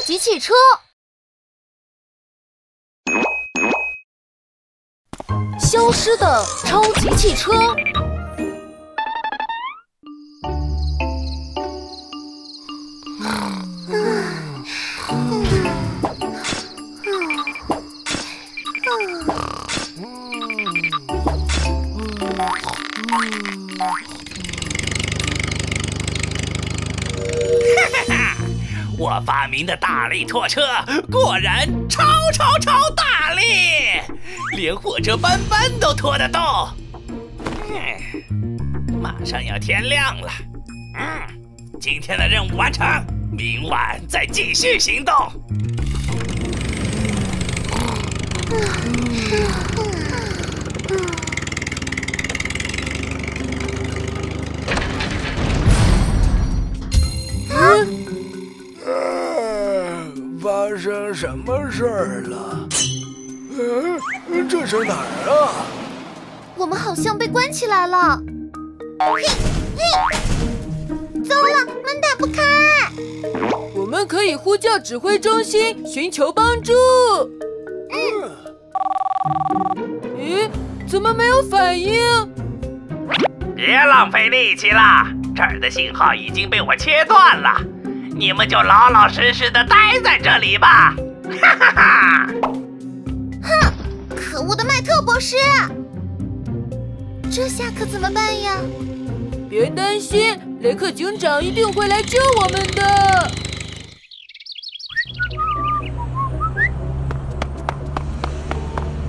级汽车。消失的超级汽车。我发明的大力拖车果然超超超大力，连火车斑斑都拖得动。嗯，马上要天亮了，嗯，今天的任务完成，明晚再继续行动。生什么事儿了？嗯，这是哪儿啊？我们好像被关起来了。嘿，嘿，糟了，门打不开。我们可以呼叫指挥中心，寻求帮助。嗯。咦，怎么没有反应？别浪费力气了，这儿的信号已经被我切断了。你们就老老实实的待在这里吧！哈哈哈！哼，可恶的麦特博士，这下可怎么办呀？别担心，雷克警长一定会来救我们的。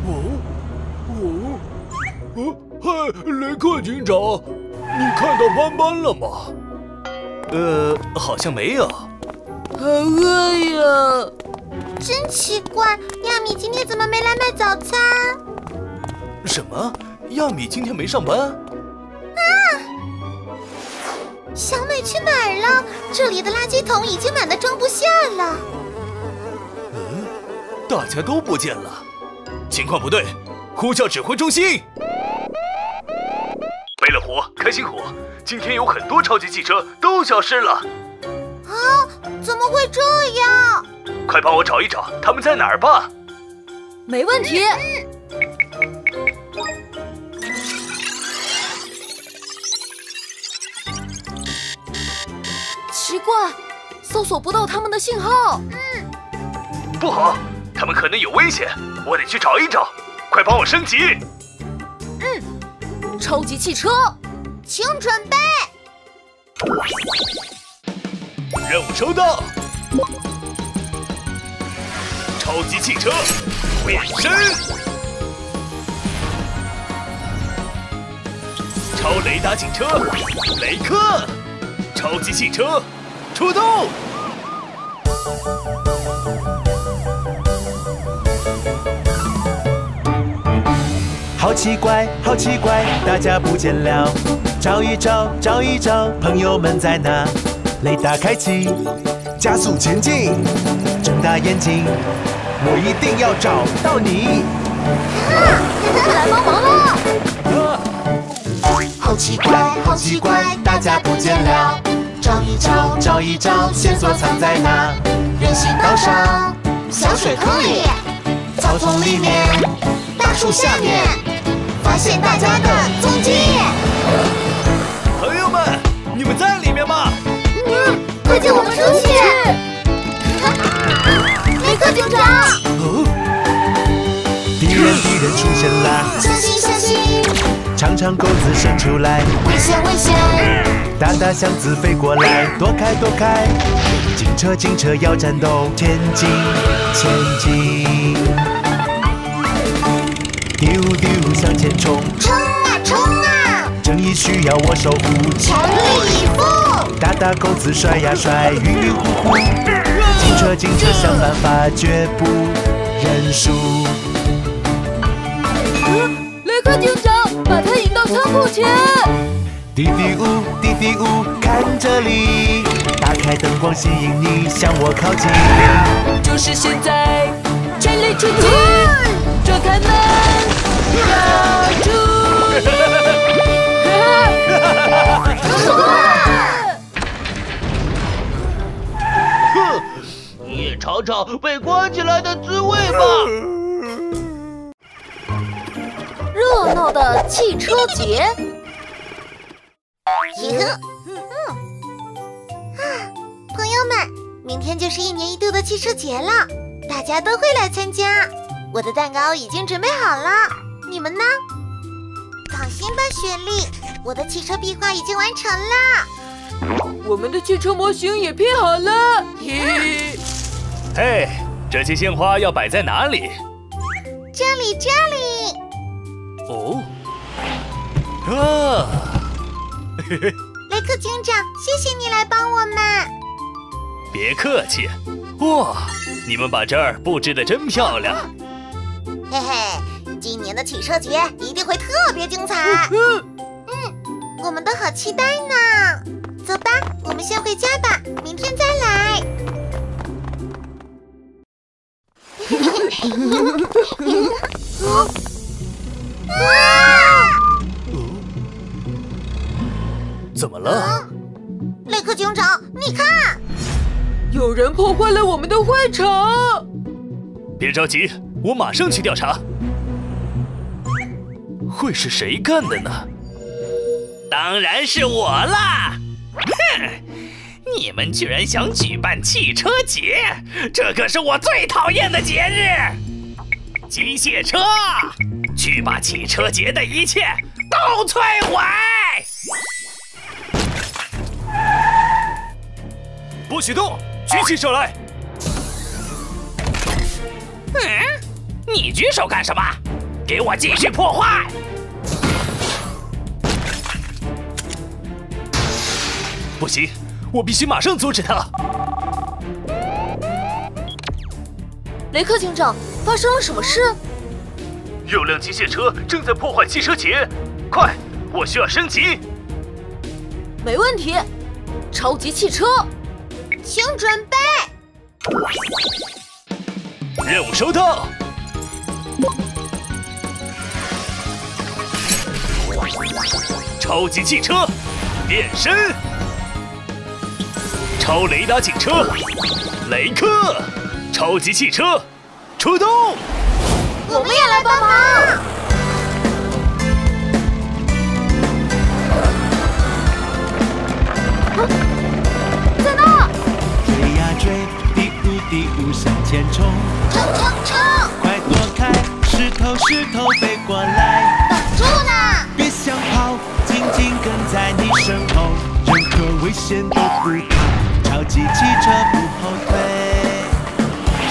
哦哦哦！嗨，雷克警长，你看到斑斑了吗？呃，好像没有。好饿呀！真奇怪，亚米今天怎么没来卖早餐？什么？亚米今天没上班？啊！小美去哪儿了？这里的垃圾桶已经满的装不下了。嗯，大家都不见了，情况不对，呼叫指挥中心。开心虎。今天有很多超级汽车都消失了，啊？怎么会这样？快帮我找一找他们在哪儿吧。没问题。奇怪，搜索不到他们的信号。嗯，不好，他们可能有危险，我得去找一找。快帮我升级。嗯，超级汽车。请准备。任务收到。超级汽车变身。超雷达警车雷克。超级汽车出动。好奇怪，好奇怪，大家不见了。找一找，找一找，朋友们在哪？雷达开启，加速前进，睁大眼睛，我一定要找到你。来帮忙了！好奇怪，好奇怪，大家不见了。找一找，找一找，线索藏在哪？人行道上，小水坑里，草丛里面，大树下面，发现大家的踪迹。在里面吗？嗯，快救我们出去！雷克警长！敌人，敌人出现啦！小心，小心！长长钩子伸出来，危险，危险！大大箱子飞过来，躲开，躲开！警车，警车要战斗，前进，前进！丢丢向前冲！冲！需要我守护，全力以赴。大大钩子甩呀甩，晕晕乎乎。警车警车想办法，绝不认输。雷克警长，把他引到仓库前。滴滴呜，滴滴呜，看这里，打开灯光吸引你向我靠近。就是现尝尝被关起来的滋味吧。热闹的汽车节。朋友们，明天就是一年一度的汽车节了，大家都会来参加。我的蛋糕已经准备好了，你们呢？放心吧，雪莉，我的汽车壁画已经完成了。我们的汽车模型也拼好了，嘿嘿。这些鲜花要摆在哪里？这里，这里。哦，啊，嘿嘿，雷克警长，谢谢你来帮我们。别客气。哇，你们把这儿布置的真漂亮。嘿嘿，今年的汽车节一定会特别精彩。嗯，我们都好期待呢。走吧，我们先回家吧，明天 怎么了？雷克警长，你看，有人破坏了我们的会场。别着急，我马上去调查。会是谁干的呢？当然是我啦！哼，你们居然想举办汽车节，这可是我最讨厌的节日！机械车，去把汽车节的一切都摧毁！不许动！举起手来！嗯，你举手干什么？给我继续破坏！不行，我必须马上阻止他。雷克警长，发生了什么事？有辆机械车正在破坏汽车节，快，我需要升级。没问题，超级汽车，请准备。任务收到。超级汽车变身，超雷达警车雷克，超级汽车出动。我们也来帮忙。在那！追呀追，第五第五向前冲，冲冲冲！快躲开，石头石头飞过来，挡住了！别想跑，紧紧跟在你身后，任何危险都不怕，超级汽车不后退。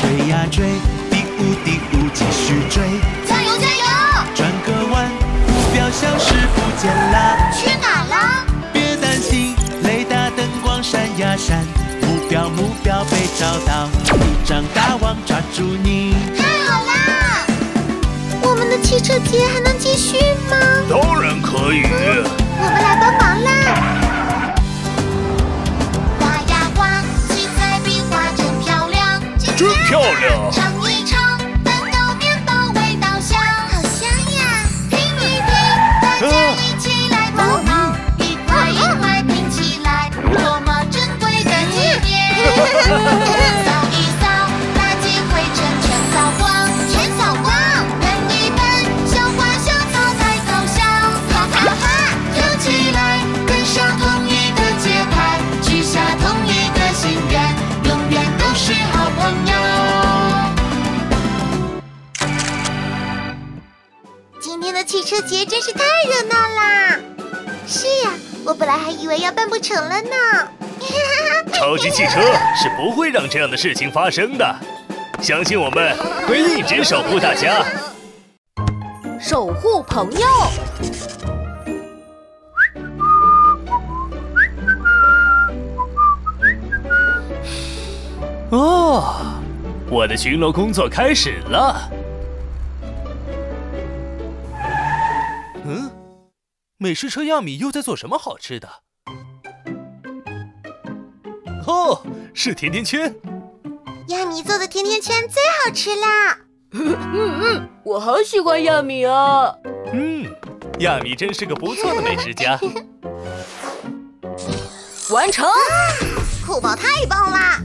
追呀追，第五第五继续追，加油加油！转个弯，目标消失不见了。去哪了？别担心，雷达灯光闪呀闪，目标目标被找到，一张大网抓住你。太好啦！我们的汽车节还能继续吗？当然可以。漂车节真是太热闹啦！是呀，我本来还以为要办不成了呢。超级汽车是不会让这样的事情发生的，相信我们会一直守护大家。守护朋友。哦，我的巡逻工作开始了。嗯，美食车亚米又在做什么好吃的？哦，是甜甜圈。亚米做的甜甜圈最好吃啦！我好喜欢亚米啊！嗯，亚米真是个不错的美食家。完成！酷宝太棒啦！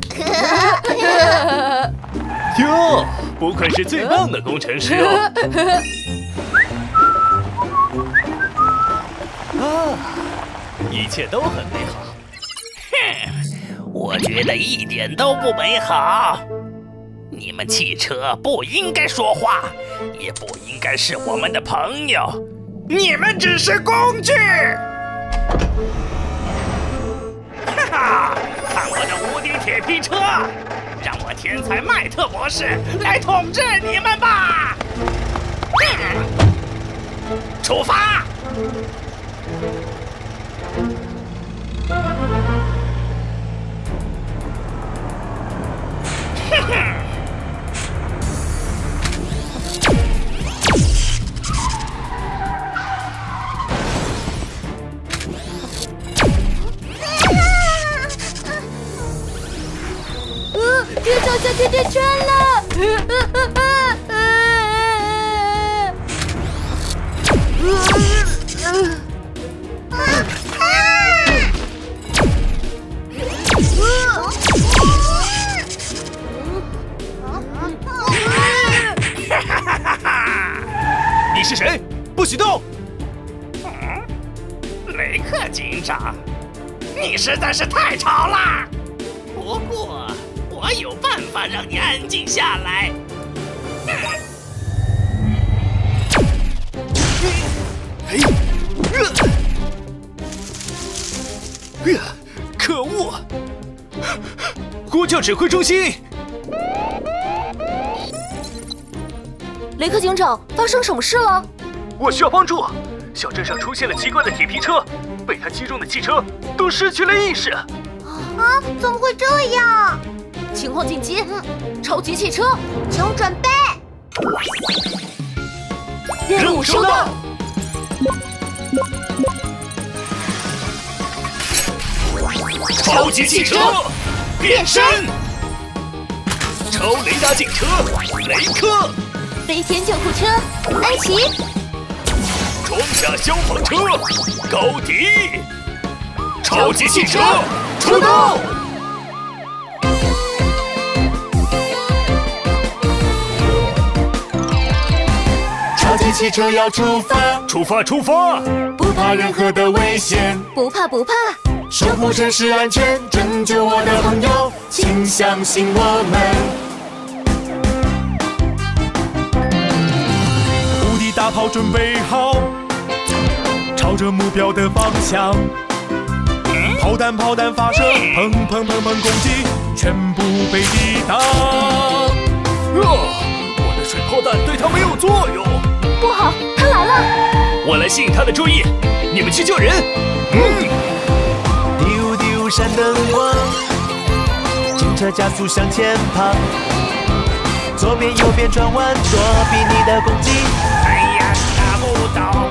不愧是最棒的工程师哦！一切都很美好。哼，我觉得一点都不美好。你们汽车不应该说话，也不应该是我们的朋友。你们只是工具。哈哈，看我的无敌铁皮车！让我天才麦特博士来统治你们吧！出发！雷克警长，你实在是太吵了。不过。我有办法让你安静下来。哎呀！可恶！呼叫指挥中心。雷克警长，发生什么事了？我需要帮助。小镇上出现了奇怪的铁皮车，被它击中的汽车都失去了意识。啊！怎么会这样？情况紧急！超级汽车，请准备。任务收到。超级汽车变身。超雷达警车雷克。飞天救护车安琪。装甲消防车高迪。超级汽车出动。超级汽车要出发，出发，出发！不怕任何的危险，不怕，不怕！守护城市安全，拯救我的朋友，请相信我们。无敌大炮准备好，朝着目标的方向。炮弹，炮弹发射，砰砰砰砰攻击，全部被抵挡。我的水炮弹对他没有作用。不好，他来了！我来吸引他的注意，你们去救人。嗯。丢丢闪灯光，警车加速向前跑，左边右边转弯，躲避你的攻击。哎呀，打不倒！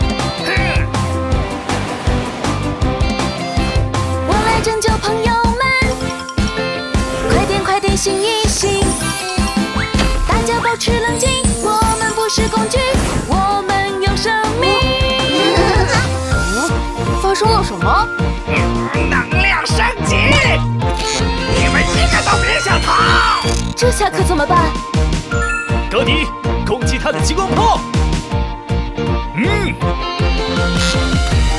醒一醒，大家保持冷静，我们不是工具我们有生命。发生了什么？能量升级！你们一个都别想逃！这下可怎么办？格迪，攻击他的激光炮！嗯，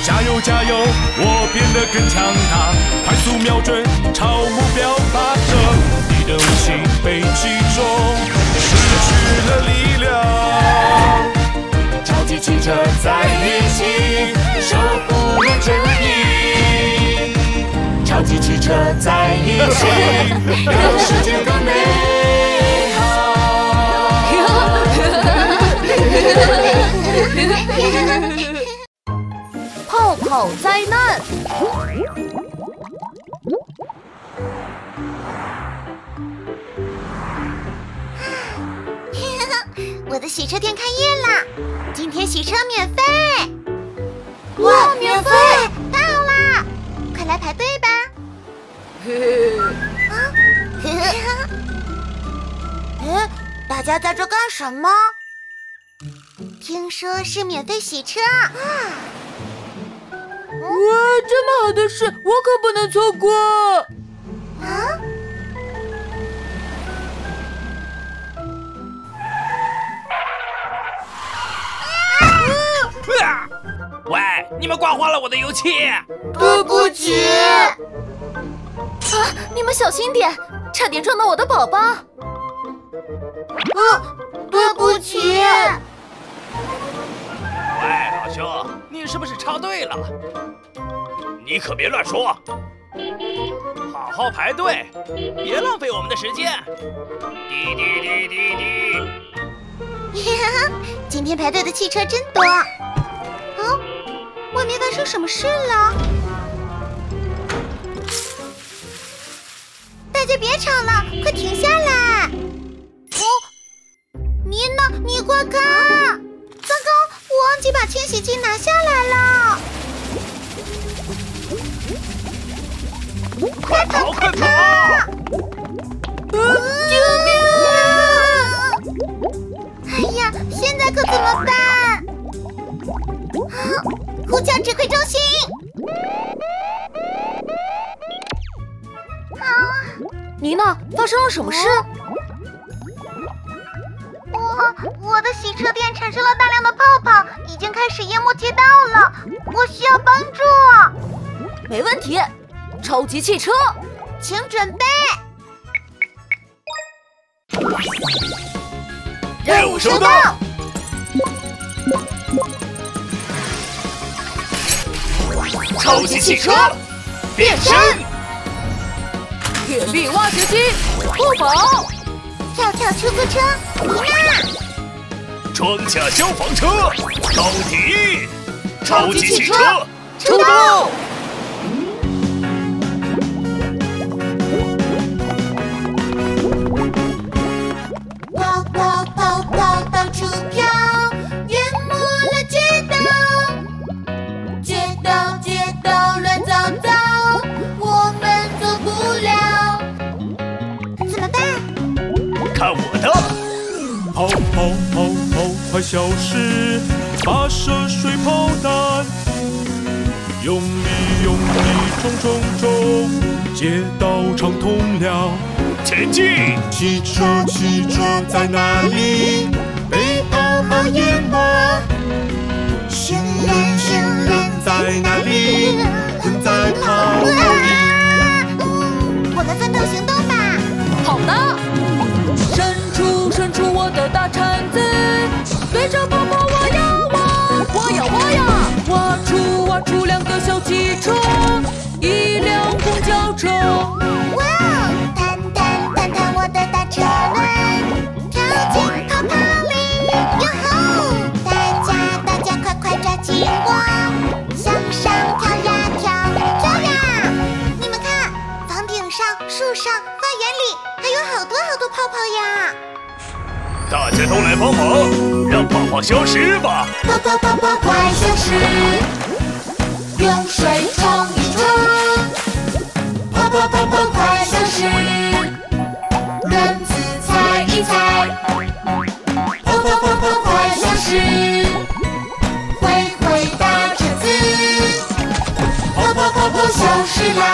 加油加油，我变得更强大，快速瞄准，朝目标发射。你的武器被击中，失去了力量。超级汽车在一起。守护了正义，超级汽车在一起，让世界更美好。泡泡灾难，我的洗车店开业啦！今天洗车免费。哇，免费！太好啦！快来排队吧。啊，哎，大家在这干什么？听说是免费洗车。哇，这么好的事，我可不能错过。啊？你们刮花了我的油漆。对不起。啊，你们小心点，差点撞到我的宝宝。啊，对不起。喂，老兄，你是不是插队了？你可别乱说。好好排队，别浪费我们的时间。滴滴滴滴滴。今天排队的汽车真多。哦，外面发生什么事了？大家别吵了，快停下来！哦，妮娜，你快看！糟糕，我忘记把清洗剂拿下来了。快跑！快跑！救命啊！哎呀，现在可怎么办？啊！呼叫指挥中心！啊！妮娜，发生了什么事？我我的洗车店产生了大量的泡泡，已经开始淹没街道了，我需要帮助。没问题。超级汽车，请准备。任务收到。超级汽车变身。铁臂挖掘机酷宝。跳跳出租车妮娜。装甲消防车高迪。超级汽车出动。消失！发射水炮弹，用力用力冲冲冲，街道畅通了。前进！汽车汽车在哪里？被泡泡淹没。行人行人在哪里？困在泡泡里。对着泡泡挖呀挖，挖呀挖呀，挖出挖出两个小汽车，一辆公交车。哇哦，弹弹弹弹我的大车轮，跳进泡泡里，哟吼！大家大家快快抓紧我，向上跳呀跳，跳呀！你们看，房顶上、树上、花园里，还有好多好多泡泡呀！大家都来帮忙，让泡泡消失吧！泡泡泡泡快消失，用水冲一冲。泡泡泡泡快消失，轮子踩一踩。泡泡泡泡快消失，挥挥大铲子。泡泡泡泡消失啦，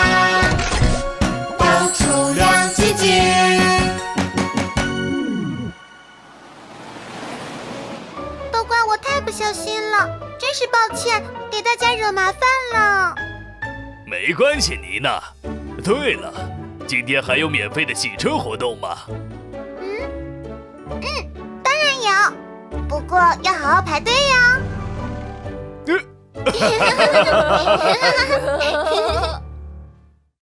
真是抱歉，给大家惹麻烦了。没关系，妮娜。对了，今天还有免费的洗车活动吗？嗯嗯，当然有，不过要好好排队哟。